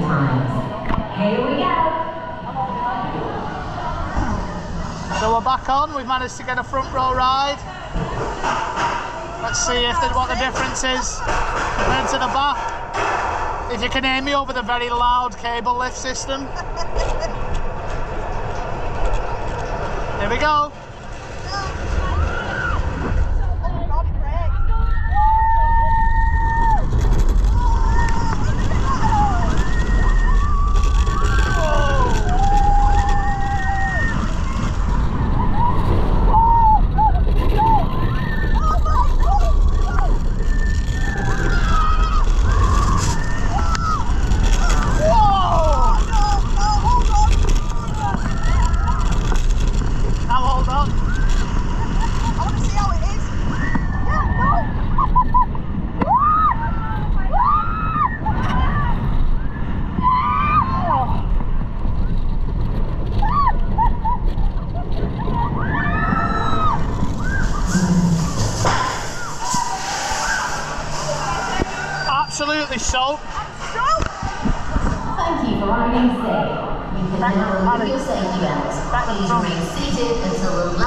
times. Here we go. So we're back on. We've managed to get a front row ride. Let's see if the, what the difference is compared to the back. If you can hear me over the very loud cable lift system. Here we go. Whoa! Now hold on. Absolutely soaked. Thank you for riding safe. You can now remove your safety belts. Please remain seated until the